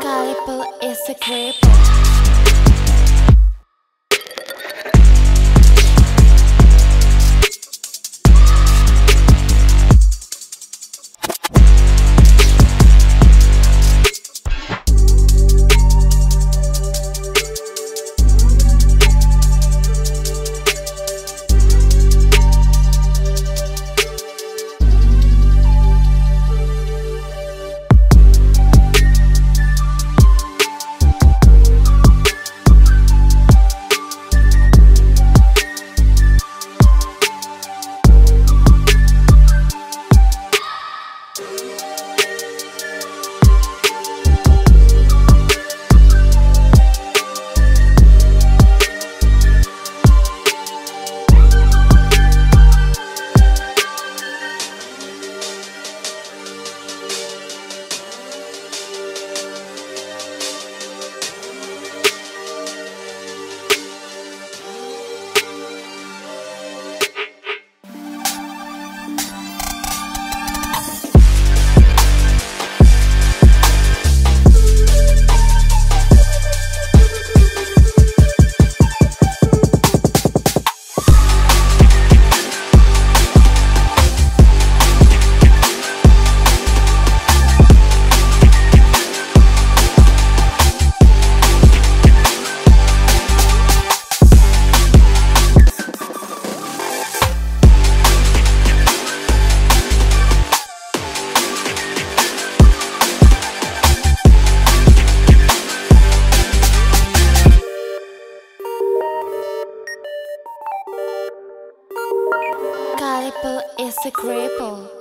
Gullible is a cripple. Gullible is a cripple.